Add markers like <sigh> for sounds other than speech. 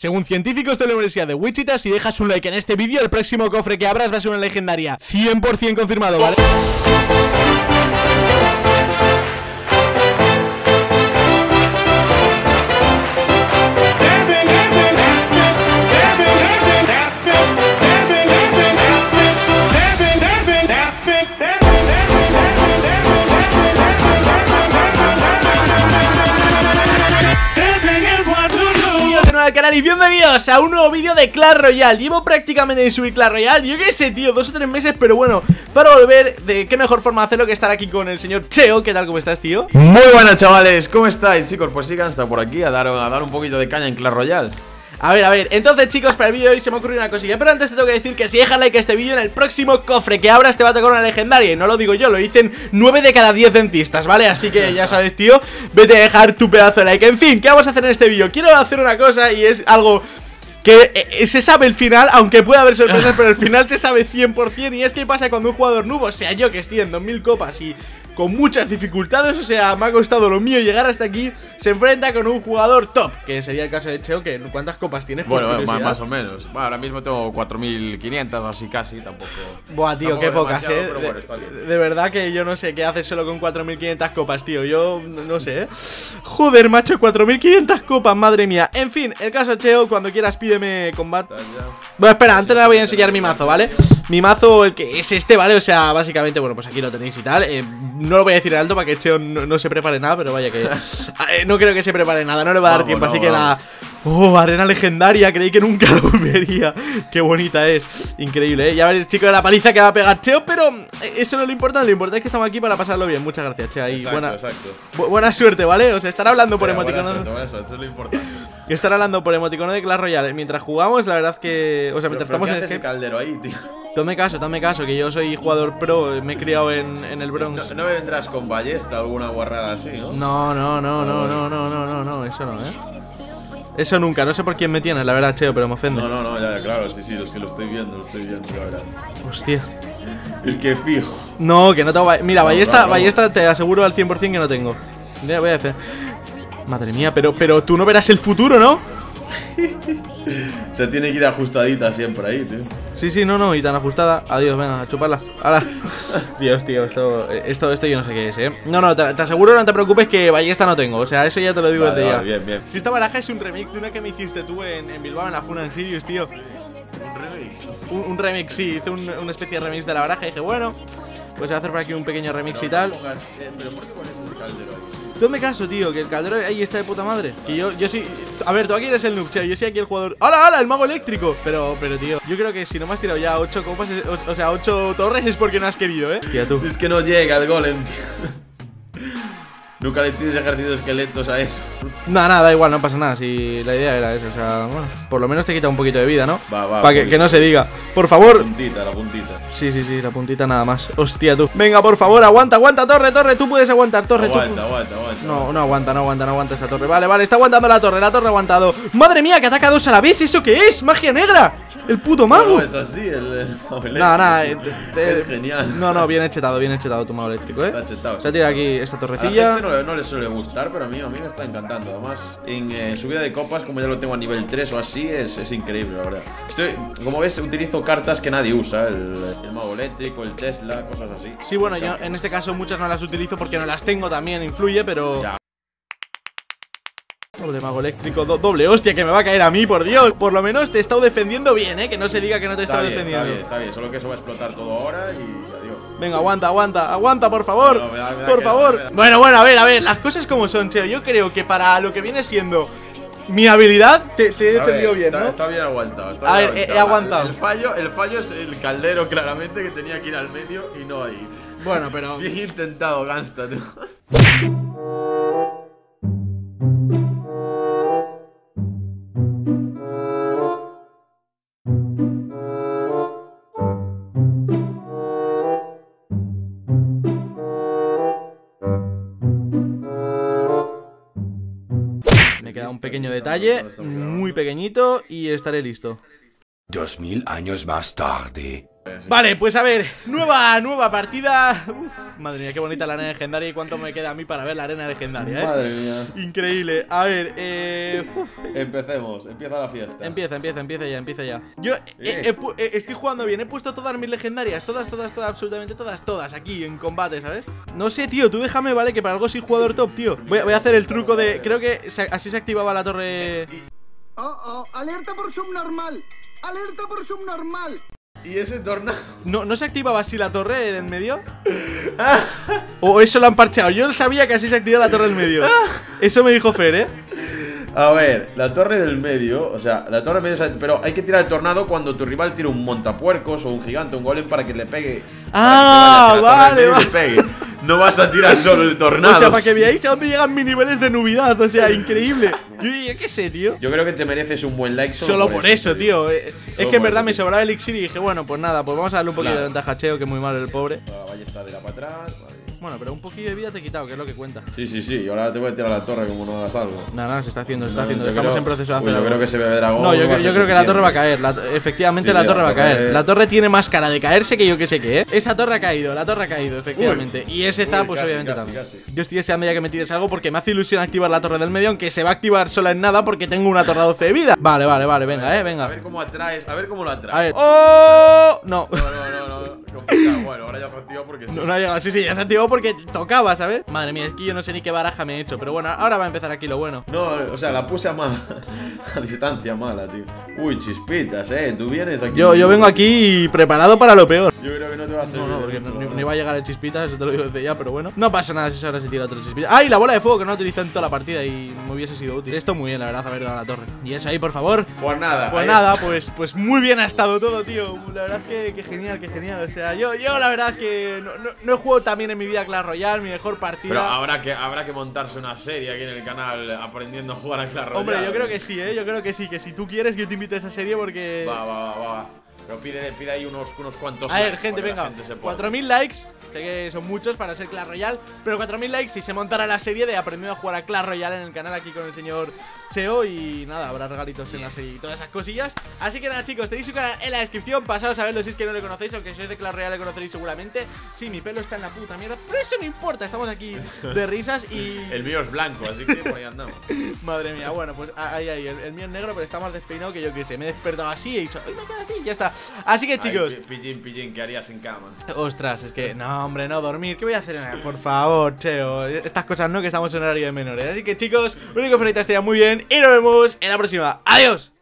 Según científicos de la Universidad de Wichita, si dejas un like en este vídeo, el próximo cofre que abras va a ser una legendaria 100% confirmado, ¿vale? Bienvenidos a un nuevo vídeo de Clash Royale. Llevo prácticamente en subir Clash Royale, yo qué sé tío, dos o tres meses Pero bueno, para volver, de qué mejor forma hacerlo que estar aquí con el señor Cheo. ¿Qué tal, cómo estás tío? Muy buenas chavales, ¿cómo estáis chicos? Pues sí que han estado por aquí a dar, a dar un poquito de caña en Clash Royale a ver, a ver, entonces chicos, para el vídeo de hoy se me ocurrió una cosilla Pero antes te tengo que decir que si dejas like a este vídeo En el próximo cofre que abras te va a tocar una legendaria Y no lo digo yo, lo dicen 9 de cada 10 dentistas, ¿vale? Así que ya sabes, tío, vete a dejar tu pedazo de like En fin, ¿qué vamos a hacer en este vídeo? Quiero hacer una cosa y es algo que eh, se sabe el final, aunque pueda haber sorpresas, <laughs> pero el final se sabe 100% Y es que pasa cuando un jugador nuevo, o sea yo que estoy en 2000 copas y con muchas dificultades, o sea, me ha costado lo mío llegar hasta aquí, se enfrenta con un jugador top, que sería el caso de Cheo, que ¿cuántas copas tienes? Bueno, más, o menos. Bueno, ahora mismo tengo 4.500 así casi, tampoco... Buah, tío, qué pocas, eh. de, verdad que yo no sé qué haces solo con 4.500 copas, tío, yo no sé, eh. Joder, macho, 4.500 copas, madre mía. En fin, el caso Cheo, cuando quieras pídeme combate. Bueno, espera, antes le voy a enseñar mi mazo, ¿vale? Mi mazo, el que es este, ¿vale? O sea, básicamente, bueno, pues aquí lo tenéis y tal eh, no lo voy a decir alto para que Cheo no, se prepare nada, pero vaya que. <laughs> Eh, no creo que se prepare nada, no le va a dar tiempo, así que nada. Oh, arena legendaria, creí que nunca lo vería. Qué bonita es. Increíble, ¿eh? Ya veréis, chicos, la paliza que va a pegar Cheo, pero eh, eso no es lo importante. Lo importante es que estamos aquí para pasarlo bien. Muchas gracias, Cheo. Y buena, buena suerte, ¿vale? O sea, estar hablando por emoticono. Eso, es lo importante. <laughs> Estar hablando por emoticono de Clash Royale mientras jugamos, la verdad que. O sea, mientras estamos en el caldero ahí, tío. Tome caso, tome caso, que yo soy jugador pro, me he criado en, en el Bronx. No, me vendrás con ballesta o alguna guarrada así, ¿no? No, no, no, no, no, no, no, no, no, eso no, ¿eh? Eso nunca, no sé por quién me tienes, la verdad, Cheo, pero me ofende. No, no, no, ya, claro, sí, sí, lo, lo estoy viendo, lo estoy viendo, la verdad. Hostia. Es que fijo. No, que no tengo. Mira, ballesta, ballesta te aseguro al 100% que no tengo. Voy a hacer. Madre mía, pero, pero tú no verás el futuro, ¿no? <laughs> Se tiene que ir ajustadita siempre ahí, tío. Sí, sí, no, no, y tan ajustada. Adiós, venga, a chuparla. Ahora. <laughs> Dios, tío, esto, esto, esto yo no sé qué es, ¿eh? No, no, te, aseguro, no te preocupes que ballesta no tengo. O sea, eso ya te lo digo desde ya. Bien, bien. Si esta baraja es un remix de una que me hiciste tú en, Bilbao, en la Funa en Sirius, tío. ¿Un remix? Un, remix, sí, hice una especie de remix de la baraja y dije, bueno, pues voy a hacer por aquí un pequeño remix y tal. Pero ¿por qué pones ese caldero ahí? Me caso, tío, que el caldero ahí está de puta madre. Y yo, yo sí. A ver, tú aquí eres el noob, yo soy aquí el jugador. ¡Hala, hala! El mago eléctrico. Pero, pero, tío, yo creo que si no me has tirado ya 8 copas, o, sea, 8 torres es porque no has querido, ¿eh? Tía, tú. Es que no llega el golem, tío. Nunca le tienes ejércitos esqueletos a eso. Nada, nada, da igual, no pasa nada. Si la idea era eso, o sea, bueno, por lo menos te quita un poquito de vida, ¿no? Va, va. Para que, no se diga. Por favor. La puntita, la puntita. Sí, sí, sí, la puntita nada más. Hostia, tú. Venga, por favor, aguanta, aguanta, torre, torre. Tú puedes aguantar, torre. Aguanta, aguanta, aguanta. No, no aguanta, no aguanta, no aguanta esa torre. Vale, vale, está aguantando la torre, la torre ha aguantado. Madre mía, que ataca dos a la vez. ¿Eso qué es? ¡Magia negra! El puto mago. No, es así, el, el No, nada, eh, es genial. No, no, bien chetado, bien chetado tu mago eléctrico, eh. Está chetado. Se tira aquí esta torrecilla. A no, no le suele gustar, pero a mí, a mí me está encantando. Además, en eh, subida de copas, como ya lo tengo a nivel 3 o así, es, es increíble, la verdad. Estoy, como ves, utilizo cartas que nadie usa: el, el mago eléctrico, el Tesla, cosas así. Sí, bueno, yo en este caso muchas no las utilizo porque no las tengo también, influye, pero. Ya. Doble mago eléctrico, doble hostia que me va a caer a mí, por Dios Por lo menos te he estado defendiendo bien, eh Que no se diga que no te he estado defendiendo Está bien, está bien, solo que eso va a explotar todo ahora y adiós Venga, aguanta, aguanta, aguanta, por favor Por favor Bueno, bueno, a ver, a ver, las cosas como son, Cheo Yo creo que para lo que viene siendo mi habilidad te, he defendido bien, ¿no? Está, bien aguantado. Está a ver, he, aguantado. El, fallo, el fallo es el caldero, claramente, que tenía que ir al medio y no ahí. Bueno, pero. <laughs> Bien intentado, <laughs> Pequeño detalle, muy pequeñito y estaré listo. Dos mil años más tarde. Vale, pues a ver, nueva, nueva partida. Madre mía, qué bonita la arena legendaria Y cuánto me queda a mí para ver la arena legendaria, ¿eh? Madre mía. Increíble, a ver, eh... Empecemos, empieza la fiesta. Empieza, empieza, empieza ya, empieza ya. Yo eh, eh, estoy jugando bien, he puesto todas mis legendarias Todas, todas, todas, absolutamente todas, todas Aquí en combate, ¿sabes? No sé, tío, tú déjame, ¿vale? Que para algo soy jugador top, tío. Voy, voy a hacer el truco de... Creo que así se activaba la torre... Oh, oh, alerta por subnormal Alerta por subnormal ¿Y ese tornado? ¿No, ¿No se activaba así la torre en medio? <laughs> ¿O eso lo han parcheado? Yo sabía que así se activaba la torre en medio <laughs> Eso me dijo Fer, ¿eh? A ver, la torre del medio, o sea, la torre del medio, pero hay que tirar el tornado cuando tu rival tira un montapuercos o un gigante, un golem para que le pegue. Ah, vale, vale. No vas a tirar <laughs> solo el tornado. O sea, para que veáis a dónde llegan mis niveles de nubilidad, o sea, increíble. <laughs> Yo, qué sé, tío. Yo creo que te mereces un buen like solo, por, eso, tío. Eh, es que en verdad me sobraba el elixir y dije, bueno, pues nada, pues vamos a darle un poquito de ventaja a Cheo, que muy mal el pobre. La está de la para atrás, bueno, pero un poquillo de vida te he quitado, que es lo que cuenta. Sí, sí, sí. Y ahora te voy a tirar a la torre como no hagas algo. No, no, se está haciendo, se está haciendo. Estamos en proceso de hacer Yo creo que se ve dragón. No, yo, creo que la torre va a caer. efectivamente, la torre va a caer. La torre tiene más cara de caerse que yo que sé qué, ¿eh? Esa torre ha caído, la torre ha caído, efectivamente. y ese zap, pues obviamente también. Yo estoy deseando ya que me tires algo porque me hace ilusión activar la torre del medio, aunque se va a activar sola en nada porque tengo una torre a 12 de vida. Vale, vale, vale, venga, eh, venga. A ver cómo atraes, a ver cómo lo atraes. A ver. ¡Oh! No, no, no. Bueno, ahora ya se ha activado porque sí. No, no ha llegado, sí, sí, ya se ha activado porque tocaba, ¿sabes? Madre mía, es que yo no sé ni qué baraja me he hecho Pero bueno, ahora va a empezar aquí lo bueno. No, o sea, la puse a mala <laughs> A distancia mala, tío. Uy, chispitas, eh, tú vienes aquí Yo, yo vengo aquí preparado para lo peor. Yo creo que no te va a servir No, no, porque no, iba a llegar el chispitas, eso te lo digo desde ya Pero bueno, no pasa nada si ahora se tira otro chispitas ¡Ay, la bola de fuego que no utilicé en toda la partida y me hubiese sido útil! Esto muy bien, la verdad, haber dado la torre. Y eso ahí, por favor. Pues nada Pues nada, pues, pues muy bien ha estado todo, tío. La verdad es que, genial, que genial. O sea, yo, yo la verdad es que no, no, he jugado también en mi vida Clash Royale, mi mejor partida Pero habrá que, habrá que montarse una serie aquí en el canal aprendiendo a jugar a Clash Royale. Hombre, yo creo que sí, ¿eh? Yo creo que sí, que si tú quieres yo te invite a esa serie porque... Va, va, va, va. Pero pide, pide ahí unos, unos cuantos A ver, gente, venga, 4.000 likes Sé que son muchos para ser Clash Royale Pero 4.000 likes si se montara la serie de aprendiendo a jugar a Clash Royale en el canal aquí con el señor Cheo Y nada, habrá regalitos en la serie y todas esas cosillas Así que nada chicos, tenéis su canal en la descripción Pasaos a verlo si es que no le conocéis Aunque si sois de Clash Royale le conoceréis seguramente Sí, mi pelo está en la puta mierda Pero eso no importa, estamos aquí de risas y... <laughs> el mío es blanco, así que por ahí andamos <laughs> Madre mía, bueno, pues ahí, ahí, el, mío es negro Pero está más despeinado que yo que sé Me he despertado así y he dicho, ¡ay, me queda así! Ya está Así que chicos Pillín, pillín, ¿qué harías en cama? Ostras, es que, no hombre, no dormir ¿Qué voy a hacer? Por favor, Cheo Estas cosas no, que estamos en horario de menores Así que chicos, único feliz estaría muy bien Y nos vemos en la próxima ¡Adiós!